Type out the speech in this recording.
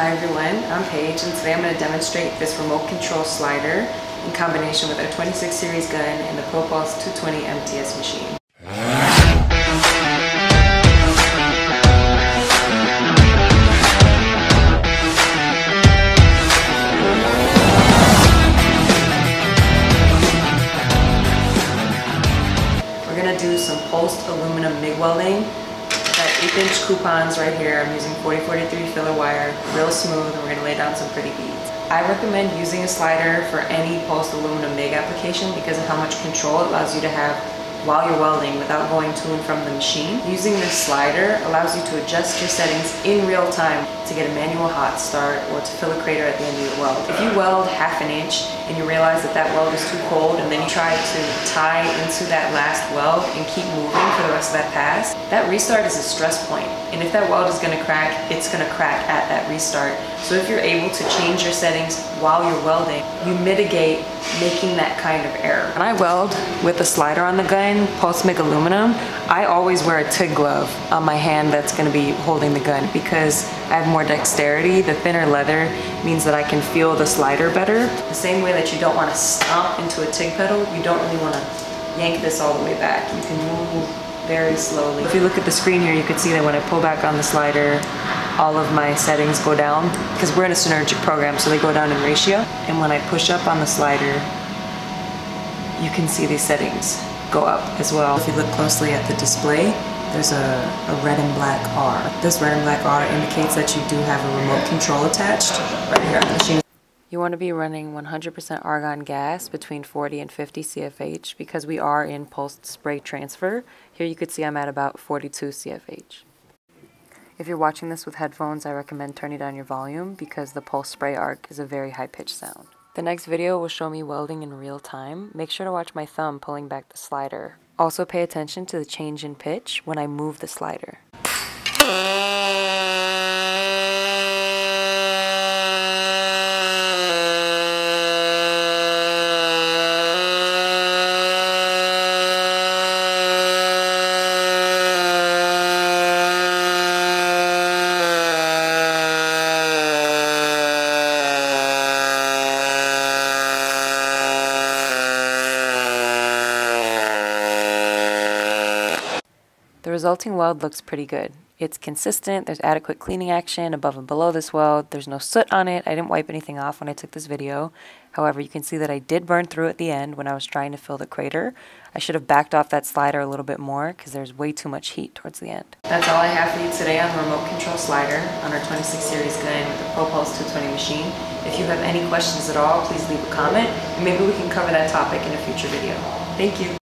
Hi everyone, I'm Paige and today I'm going to demonstrate this remote control slider in combination with our 26 series gun and the ProPulse 220 MTS machine. We're going to do some pulsed aluminum MIG welding 8 inch coupons right here. I'm using 4043 filler wire, real smooth, and we're gonna lay down some pretty beads. I recommend using a slider for any pulsed aluminum MIG application because of how much control it allows you to have while you're welding without going to and from the machine. Using this slider allows you to adjust your settings in real time to get a manual hot start or to fill a crater at the end of your weld. If you weld half an inch and you realize that that weld is too cold and then you try to tie into that last weld and keep moving for the rest of that pass, that restart is a stress point. And if that weld is gonna crack, it's gonna crack at that restart. So if you're able to change your settings while you're welding, you mitigate making that kind of error. When I weld with a slider on the gun, Pulse MIG aluminum, I always wear a TIG glove on my hand that's gonna be holding the gun because I have more dexterity. The thinner leather means that I can feel the slider better. The same way that you don't wanna stomp into a TIG pedal, you don't really wanna yank this all the way back. You can move very slowly. If you look at the screen here, you can see that when I pull back on the slider, all of my settings go down because we're in a synergic program, so they go down in ratio. And when I push up on the slider, you can see these settings go up as well. If you look closely at the display, there's a, a, red and black R. This red and black R indicates that you do have a remote control attached right here on the machine. You want to be running 100% argon gas between 40 and 50 CFH because we are in pulsed spray transfer. Here you could see I'm at about 42 CFH. If you're watching this with headphones, I recommend turning down your volume because the pulse spray arc is a very high pitched sound. The next video will show me welding in real time. Make sure to watch my thumb pulling back the slider. Also pay attention to the change in pitch when I move the slider. The resulting weld looks pretty good. It's consistent, there's adequate cleaning action above and below this weld, there's no soot on it, I didn't wipe anything off when I took this video. However, you can see that I did burn through at the end when I was trying to fill the crater. I should have backed off that slider a little bit more because there's way too much heat towards the end. That's all I have for you today on the remote control slider on our 26 series gun with the ProPulse 220 machine. If you have any questions at all, please leave a comment and maybe we can cover that topic in a future video. Thank you.